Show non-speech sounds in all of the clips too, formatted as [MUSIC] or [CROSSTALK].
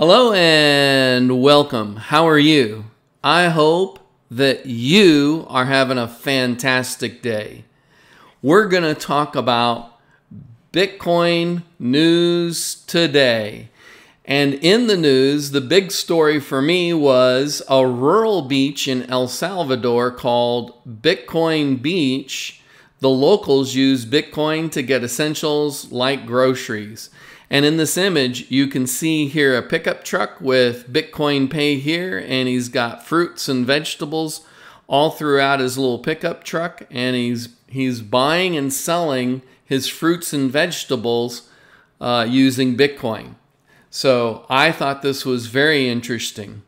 Hello and welcome. How are you? I hope that you are having a fantastic day. We're going to talk about Bitcoin news today. And in the news, the big story for me was a rural beach in El Salvador called Bitcoin Beach. The locals use Bitcoin to get essentials like groceries. And in this image, you can see here a pickup truck with Bitcoin Pay here, and he's got fruits and vegetables all throughout his little pickup truck, and he's he's buying and selling his fruits and vegetables uh, using Bitcoin. So I thought this was very interesting.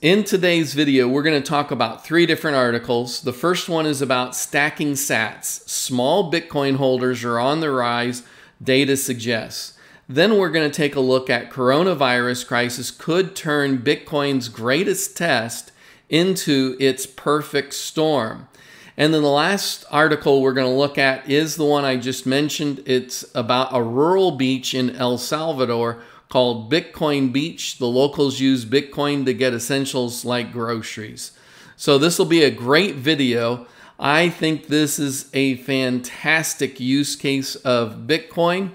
In today's video, we're going to talk about three different articles. The first one is about stacking sats. Small Bitcoin holders are on the rise, data suggests. Then we're going to take a look at coronavirus crisis could turn Bitcoin's greatest test into its perfect storm. And then the last article we're going to look at is the one I just mentioned. It's about a rural beach in El Salvador called Bitcoin Beach. The locals use Bitcoin to get essentials like groceries. So this will be a great video. I think this is a fantastic use case of Bitcoin.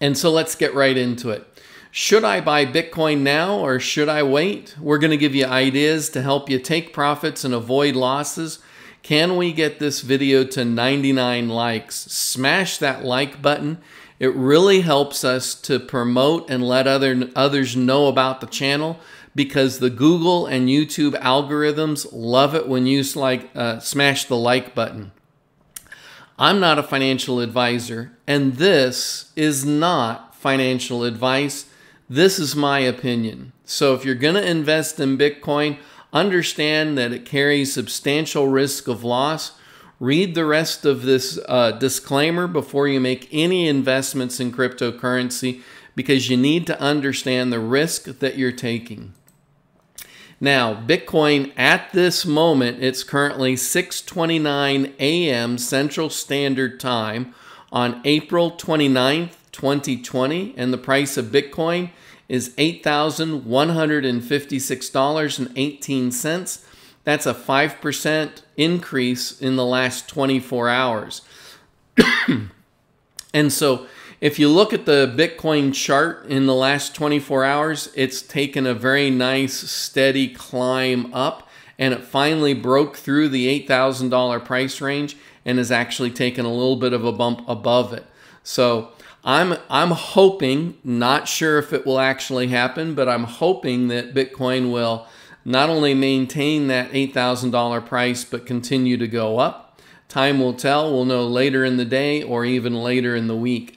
And so let's get right into it. Should I buy Bitcoin now or should I wait? We're going to give you ideas to help you take profits and avoid losses. Can we get this video to 99 likes? Smash that like button. It really helps us to promote and let other others know about the channel because the Google and YouTube algorithms love it when you like uh, smash the like button. I'm not a financial advisor, and this is not financial advice. This is my opinion. So if you're going to invest in Bitcoin, understand that it carries substantial risk of loss. Read the rest of this uh, disclaimer before you make any investments in cryptocurrency because you need to understand the risk that you're taking. Now, Bitcoin at this moment, it's currently 6:29 a.m. Central Standard Time on April 29th, 2020, and the price of Bitcoin is $8,156.18. That's a 5% increase in the last 24 hours. [COUGHS] and so if you look at the Bitcoin chart in the last 24 hours, it's taken a very nice steady climb up and it finally broke through the $8,000 price range and has actually taken a little bit of a bump above it. So I'm I'm hoping, not sure if it will actually happen, but I'm hoping that Bitcoin will not only maintain that $8,000 price but continue to go up. Time will tell. We'll know later in the day or even later in the week.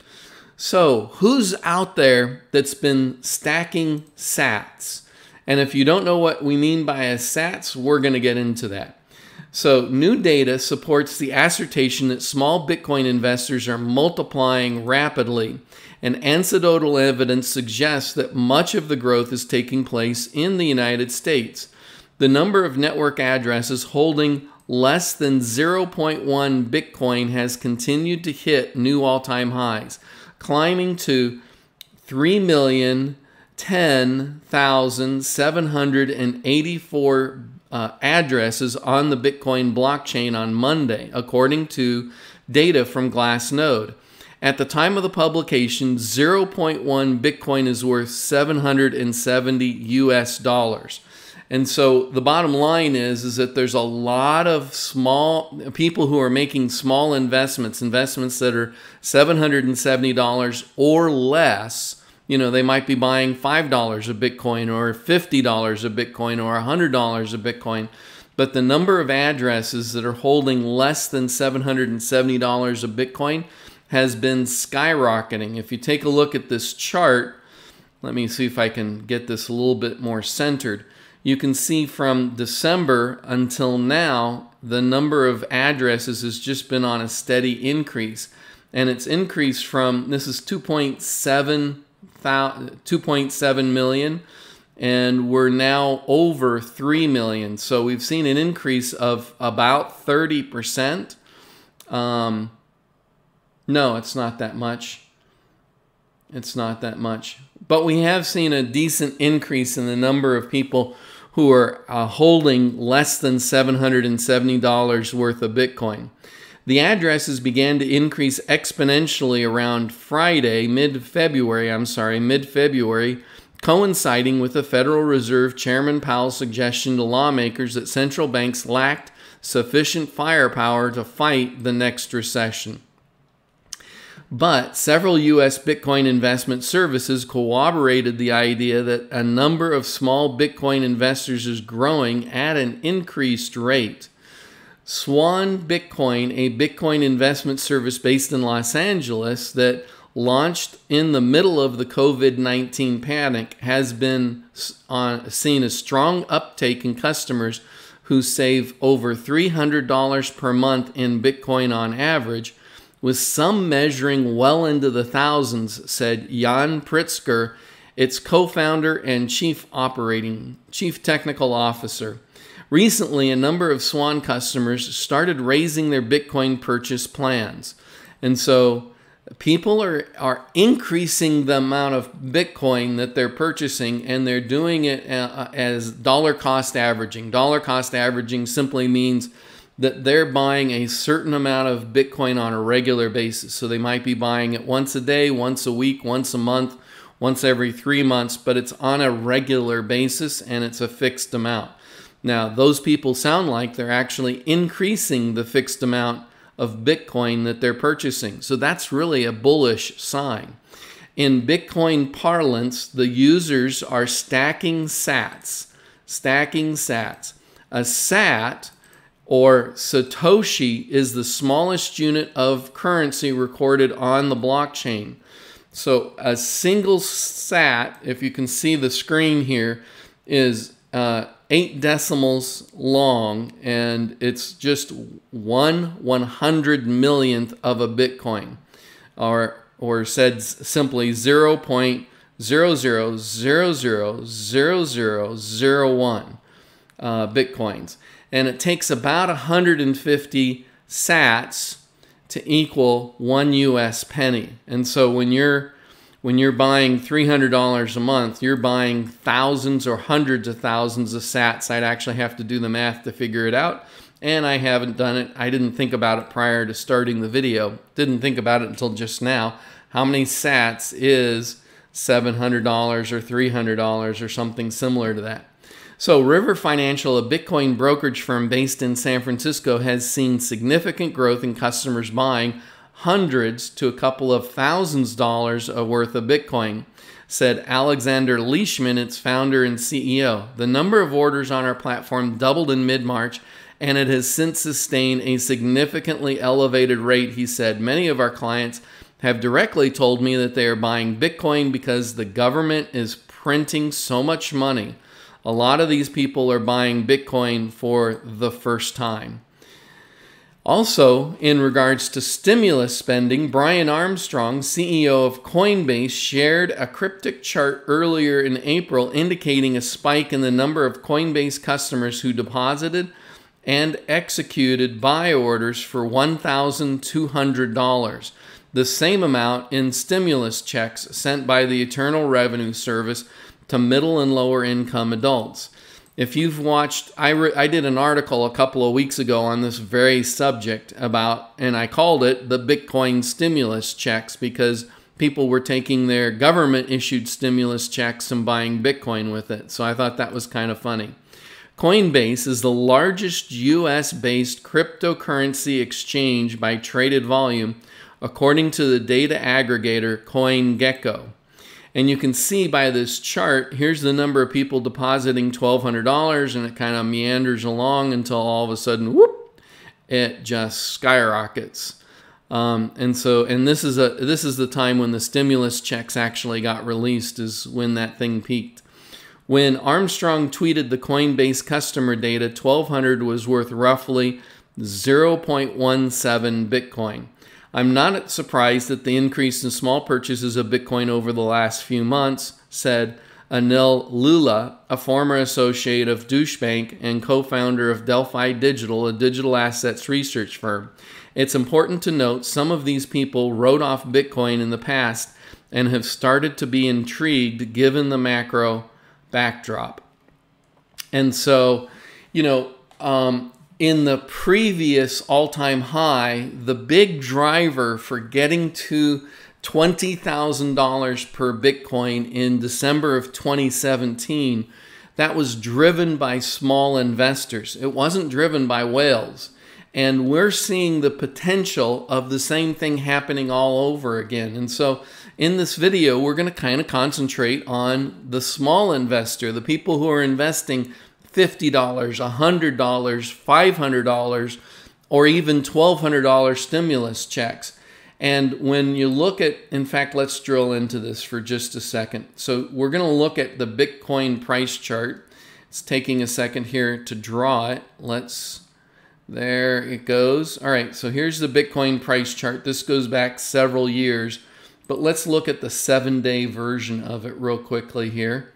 So, who's out there that's been stacking sats? And if you don't know what we mean by a sats, we're going to get into that. So, new data supports the assertion that small Bitcoin investors are multiplying rapidly, and anecdotal evidence suggests that much of the growth is taking place in the United States. The number of network addresses holding less than 0.1 Bitcoin has continued to hit new all time highs climbing to 3,010,784 uh, addresses on the Bitcoin blockchain on Monday, according to data from Glassnode. At the time of the publication, 0.1 Bitcoin is worth 770 US dollars. And so the bottom line is is that there's a lot of small people who are making small investments, investments that are $770 or less. You know, they might be buying $5 of Bitcoin or $50 of Bitcoin or $100 of Bitcoin. But the number of addresses that are holding less than $770 of Bitcoin has been skyrocketing. If you take a look at this chart, let me see if I can get this a little bit more centered you can see from December until now, the number of addresses has just been on a steady increase. And it's increased from, this is 2.7, 2.7 million, and we're now over 3 million. So we've seen an increase of about 30%. Um, no, it's not that much. It's not that much. But we have seen a decent increase in the number of people who are uh, holding less than $770 worth of Bitcoin. The addresses began to increase exponentially around Friday, mid February, I'm sorry, mid February, coinciding with the Federal Reserve Chairman Powell's suggestion to lawmakers that central banks lacked sufficient firepower to fight the next recession. But several U.S. Bitcoin investment services corroborated the idea that a number of small Bitcoin investors is growing at an increased rate. Swan Bitcoin, a Bitcoin investment service based in Los Angeles that launched in the middle of the COVID 19 panic, has been on, seen a strong uptake in customers who save over $300 per month in Bitcoin on average with some measuring well into the thousands, said Yan Pritzker, its co-founder and chief operating chief technical officer. Recently, a number of Swan customers started raising their Bitcoin purchase plans. And so people are, are increasing the amount of Bitcoin that they're purchasing and they're doing it uh, as dollar cost averaging. Dollar cost averaging simply means that they're buying a certain amount of Bitcoin on a regular basis. So they might be buying it once a day, once a week, once a month, once every three months, but it's on a regular basis and it's a fixed amount. Now, those people sound like they're actually increasing the fixed amount of Bitcoin that they're purchasing. So that's really a bullish sign. In Bitcoin parlance, the users are stacking sats. Stacking sats. A sat or Satoshi is the smallest unit of currency recorded on the blockchain. So a single sat, if you can see the screen here, is uh, eight decimals long and it's just one one hundred millionth of a Bitcoin, or or said simply zero point zero zero zero zero zero zero zero one uh, Bitcoins and it takes about 150 sats to equal one US penny. And so when you're when you're buying $300 a month, you're buying thousands or hundreds of thousands of sats. I'd actually have to do the math to figure it out. And I haven't done it. I didn't think about it prior to starting the video. Didn't think about it until just now. How many sats is $700 or $300 or something similar to that? So, River Financial, a Bitcoin brokerage firm based in San Francisco, has seen significant growth in customers buying hundreds to a couple of thousands dollars worth of Bitcoin, said Alexander Leishman, its founder and CEO. The number of orders on our platform doubled in mid March, and it has since sustained a significantly elevated rate, he said. Many of our clients have directly told me that they are buying Bitcoin because the government is printing so much money a lot of these people are buying Bitcoin for the first time. Also, in regards to stimulus spending, Brian Armstrong, CEO of Coinbase, shared a cryptic chart earlier in April indicating a spike in the number of Coinbase customers who deposited and executed buy orders for $1,200, the same amount in stimulus checks sent by the Internal Revenue Service to middle and lower income adults. If you've watched, I, re, I did an article a couple of weeks ago on this very subject about, and I called it the Bitcoin stimulus checks because people were taking their government issued stimulus checks and buying Bitcoin with it. So I thought that was kind of funny. Coinbase is the largest US based cryptocurrency exchange by traded volume, according to the data aggregator CoinGecko. And you can see by this chart, here's the number of people depositing $1,200 and it kind of meanders along until all of a sudden, whoop, it just skyrockets. Um, and so, and this is a this is the time when the stimulus checks actually got released, is when that thing peaked. When Armstrong tweeted the Coinbase customer data, 1200 was worth roughly 0.17 Bitcoin. I'm not surprised that the increase in small purchases of Bitcoin over the last few months, said Anil Lulla, a former associate of Deutsche Bank and co founder of Delphi Digital, a digital assets research firm. It's important to note some of these people wrote off Bitcoin in the past and have started to be intrigued given the macro backdrop. And so, you know, um, in the previous all time high, the big driver for getting to $20,000 per Bitcoin in December of 2017, that was driven by small investors. It wasn't driven by whales. And we're seeing the potential of the same thing happening all over again. And so in this video, we're going to kind of concentrate on the small investor, the people who are investing $50, $100, $500, or even $1,200 stimulus checks. And when you look at, in fact, let's drill into this for just a second. So we're going to look at the Bitcoin price chart. It's taking a second here to draw it. Let's, there it goes. All right, so here's the Bitcoin price chart. This goes back several years, but let's look at the seven day version of it real quickly here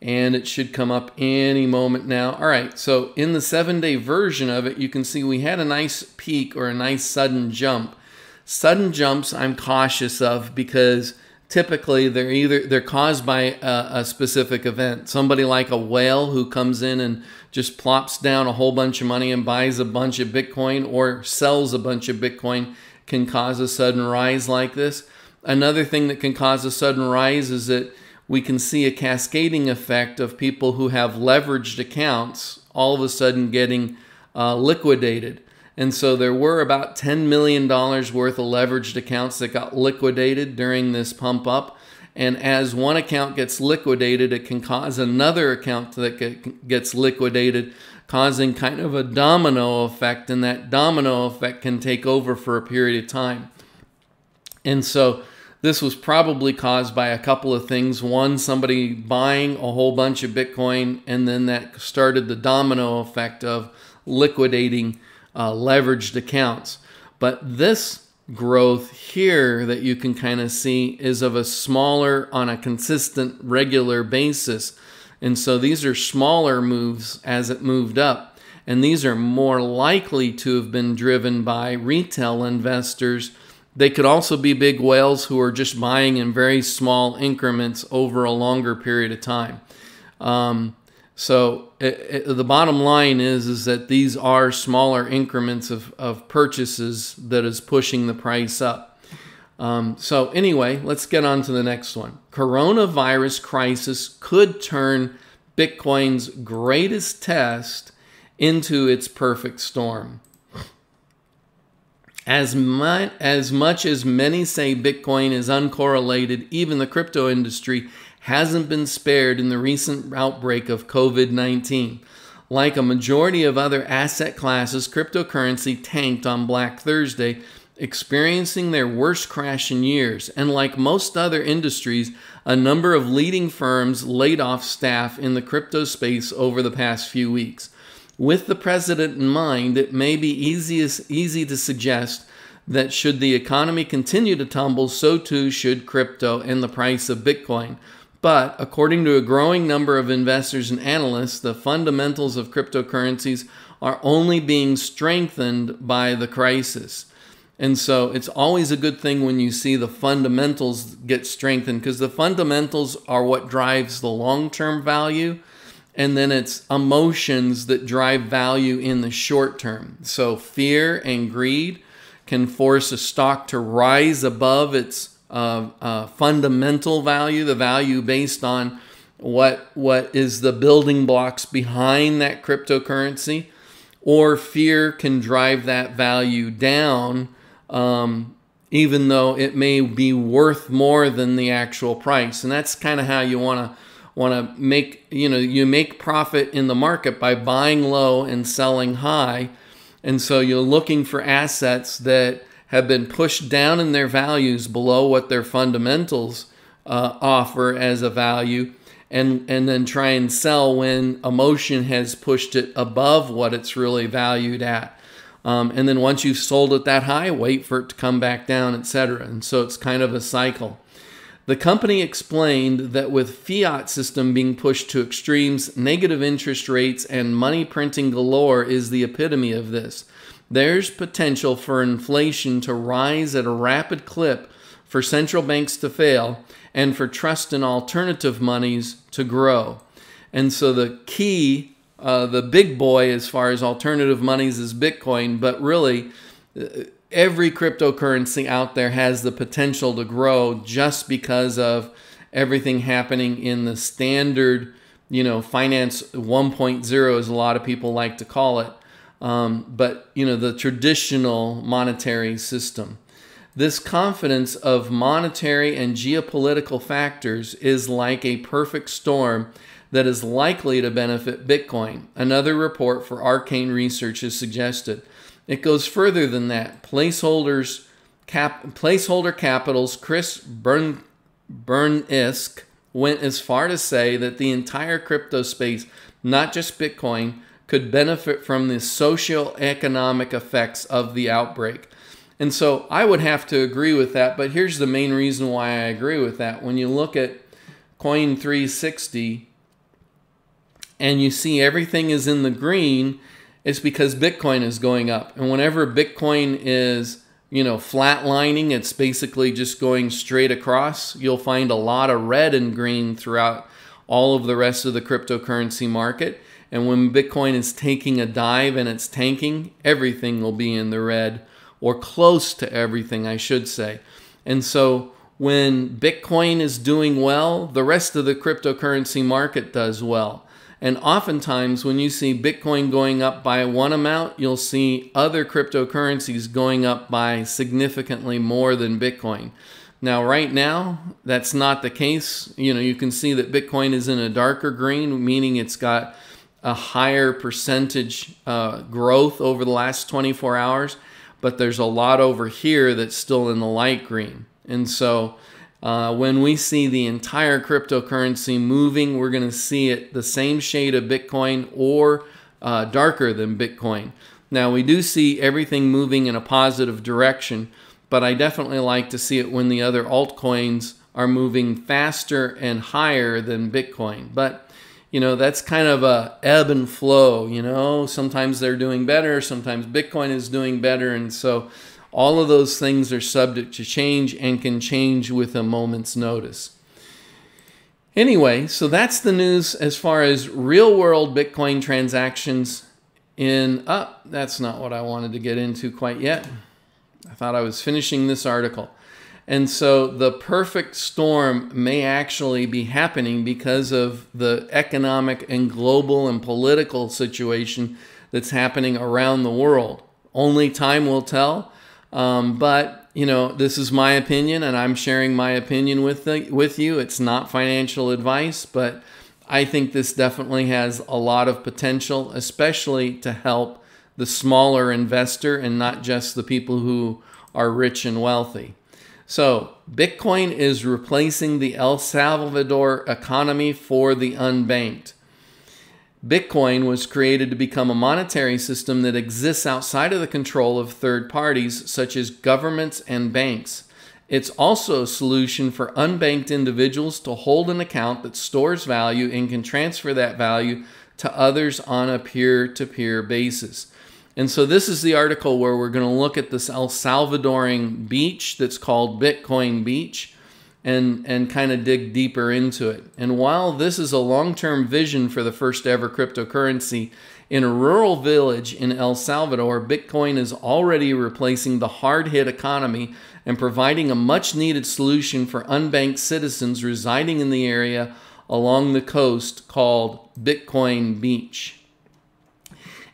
and it should come up any moment now. All right, so in the seven day version of it, you can see we had a nice peak or a nice sudden jump. Sudden jumps I'm cautious of because typically they're either they're caused by a, a, specific event. Somebody like a whale who comes in and just plops down a whole bunch of money and buys a bunch of Bitcoin or sells a bunch of Bitcoin can cause a sudden rise like this. Another thing that can cause a sudden rise is that we can see a cascading effect of people who have leveraged accounts all of a sudden getting uh, liquidated. And so there were about $10 million worth of leveraged accounts that got liquidated during this pump up. And as one account gets liquidated, it can cause another account that gets liquidated, causing kind of a domino effect. And that domino effect can take over for a period of time. And so this was probably caused by a couple of things. One, somebody buying a whole bunch of Bitcoin, and then that started the domino effect of liquidating uh, leveraged accounts. But this growth here that you can kind of see is of a smaller, on a consistent, regular basis. And so these are smaller moves as it moved up. And these are more likely to have been driven by retail investors they could also be big whales who are just buying in very small increments over a longer period of time. Um, so it, it, the bottom line is is that these are smaller increments of, of purchases that is pushing the price up. Um, so anyway, let's get on to the next one. Coronavirus crisis could turn Bitcoin's greatest test into its perfect storm. As, mu- as much as many say Bitcoin is uncorrelated, even the crypto industry hasn't been spared in the recent outbreak of COVID 19. Like a majority of other asset classes, cryptocurrency tanked on Black Thursday, experiencing their worst crash in years. And like most other industries, a number of leading firms laid off staff in the crypto space over the past few weeks. With the president in mind, it may be easiest, easy to suggest that should the economy continue to tumble, so too should crypto and the price of Bitcoin. But according to a growing number of investors and analysts, the fundamentals of cryptocurrencies are only being strengthened by the crisis. And so it's always a good thing when you see the fundamentals get strengthened because the fundamentals are what drives the long term value and then it's emotions that drive value in the short term. So fear and greed can force a stock to rise above its uh, uh, fundamental value, the value based on what what is the building blocks behind that cryptocurrency, or fear can drive that value down, um, even though it may be worth more than the actual price. And that's kind of how you want to want to make, you know, you make profit in the market by buying low and selling high. And so you're looking for assets that have been pushed down in their values below what their fundamentals uh, offer as a value and and then try and sell when emotion has pushed it above what it's really valued at. Um, and then once you've sold it that high, wait for it to come back down, etc. And so it's kind of a cycle. The company explained that with fiat system being pushed to extremes, negative interest rates and money printing galore is the epitome of this. There's potential for inflation to rise at a rapid clip for central banks to fail and for trust in alternative monies to grow. And so the key, uh, the big boy as far as alternative monies is Bitcoin, but really uh, every cryptocurrency out there has the potential to grow just because of everything happening in the standard, you know, finance 1.0, as a lot of people like to call it. Um, but, you know, the traditional monetary system. This confidence of monetary and geopolitical factors is like a perfect storm that is likely to benefit Bitcoin. Another report for Arcane Research has suggested. It goes further than that. Placeholders, cap, placeholder capitals Chris Bern, Burniske went as far to say that the entire crypto space, not just Bitcoin, could benefit from the socio-economic effects of the outbreak. And so I would have to agree with that, but here's the main reason why I agree with that. When you look at Coin 360 and you see everything is in the green, it's because Bitcoin is going up. And whenever Bitcoin is, you know, flatlining, it's basically just going straight across. You'll find a lot of red and green throughout all of the rest of the cryptocurrency market. And when Bitcoin is taking a dive and it's tanking, everything will be in the red or close to everything, I should say. And so when Bitcoin is doing well, the rest of the cryptocurrency market does well. And oftentimes, when you see Bitcoin going up by one amount, you'll see other cryptocurrencies going up by significantly more than Bitcoin. Now, right now, that's not the case. You know, you can see that Bitcoin is in a darker green, meaning it's got a higher percentage uh, growth over the last 24 hours, but there's a lot over here that's still in the light green. And so, uh, when we see the entire cryptocurrency moving, we're going to see it the same shade of Bitcoin or uh, darker than Bitcoin. Now, we do see everything moving in a positive direction, but I definitely like to see it when the other altcoins are moving faster and higher than Bitcoin. But, you know, that's kind of a ebb and flow, you know, sometimes they're doing better, sometimes Bitcoin is doing better. And so all of those things are subject to change and can change with a moment's notice. Anyway, so that's the news as far as real world Bitcoin transactions in. Oh, that's not what I wanted to get into quite yet. I thought I was finishing this article. And so the perfect storm may actually be happening because of the economic and global and political situation that's happening around the world. Only time will tell. Um, but you know, this is my opinion, and I'm sharing my opinion with the, with you. It's not financial advice, but I think this definitely has a lot of potential, especially to help the smaller investor and not just the people who are rich and wealthy. So, Bitcoin is replacing the El Salvador economy for the unbanked. Bitcoin was created to become a monetary system that exists outside of the control of third parties, such as governments and banks. It's also a solution for unbanked individuals to hold an account that stores value and can transfer that value to others on a peer to peer basis. And so, this is the article where we're going to look at this El Salvadoran beach that's called Bitcoin Beach and and kind of dig deeper into it. And while this is a long-term vision for the first ever cryptocurrency in a rural village in El Salvador, Bitcoin is already replacing the hard-hit economy and providing a much-needed solution for unbanked citizens residing in the area along the coast called Bitcoin Beach.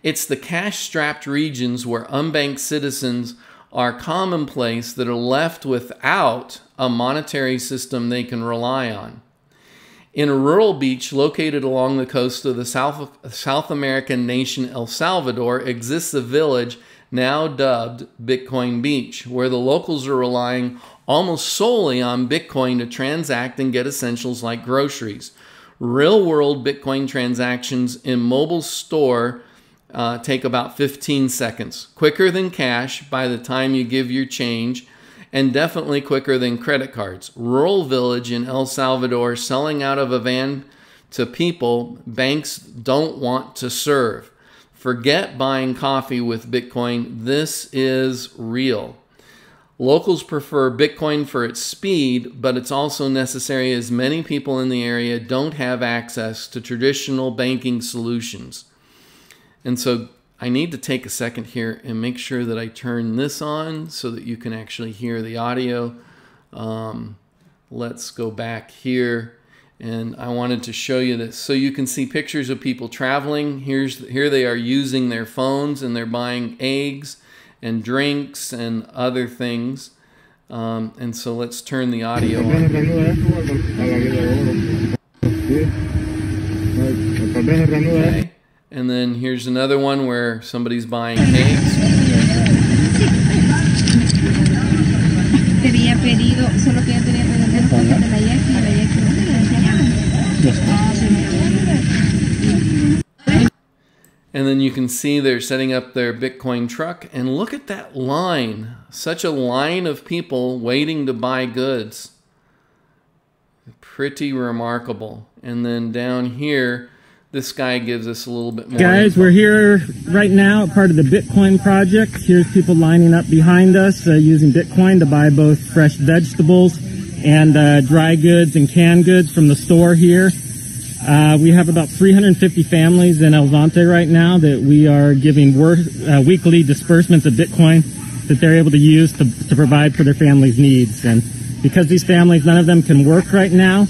It's the cash-strapped regions where unbanked citizens are commonplace that are left without a monetary system they can rely on. In a rural beach located along the coast of the South, South American nation El Salvador exists a village now dubbed Bitcoin Beach, where the locals are relying almost solely on Bitcoin to transact and get essentials like groceries. Real world Bitcoin transactions in mobile store uh, take about 15 seconds, quicker than cash by the time you give your change, and definitely quicker than credit cards. Rural village in El Salvador selling out of a van to people banks don't want to serve. Forget buying coffee with Bitcoin. This is real. Locals prefer Bitcoin for its speed, but it's also necessary as many people in the area don't have access to traditional banking solutions. And so I need to take a second here and make sure that I turn this on so that you can actually hear the audio. Um, let's go back here and I wanted to show you this so you can see pictures of people traveling. Here's here they are using their phones and they're buying eggs and drinks and other things. Um, and so let's turn the audio on. Okay. And then here's another one where somebody's buying eggs. Tenía pedido, solo que yo tenía pedido de la Yaki, la Yaki no te la And then you can see they're setting up their Bitcoin truck. And look at that line. Such a line of people waiting to buy goods. Pretty remarkable. And then down here, this guy gives us a little bit more. Guys, we're here right now, part of the Bitcoin project. Here's people lining up behind us uh, using Bitcoin to buy both fresh vegetables and uh, dry goods and canned goods from the store here. Uh, we have about 350 families in El Zonte right now that we are giving uh, weekly disbursements of Bitcoin that they're able to use to, to provide for their families' needs. And because these families, none of them can work right now,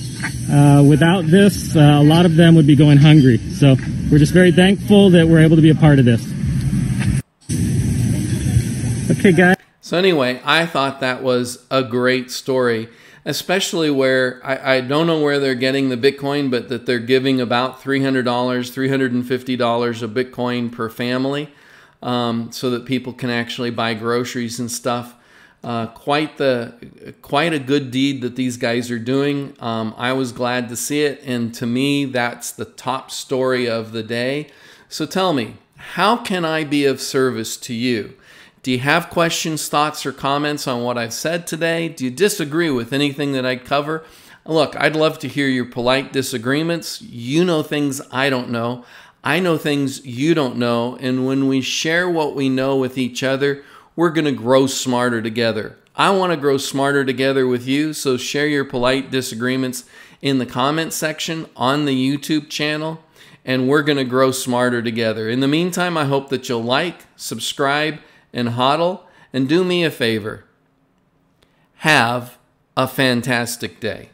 uh, without this, uh, a lot of them would be going hungry. So we're just very thankful that we're able to be a part of this. Okay, guys. So anyway, I thought that was a great story, especially where I, I don't know where they're getting the Bitcoin, but that they're giving about $300, $350 of Bitcoin per family um, so that people can actually buy groceries and stuff. Uh, quite the quite a good deed that these guys are doing. Um, I was glad to see it, and to me, that's the top story of the day. So tell me, how can I be of service to you? Do you have questions, thoughts, or comments on what I've said today? Do you disagree with anything that I cover? Look, I'd love to hear your polite disagreements. You know things I don't know. I know things you don't know. And when we share what we know with each other, we're going to grow smarter together. I want to grow smarter together with you, so share your polite disagreements in the comment section on the YouTube channel, and we're going to grow smarter together. In the meantime, I hope that you'll like, subscribe, and hodl, and do me a favor. Have a fantastic day.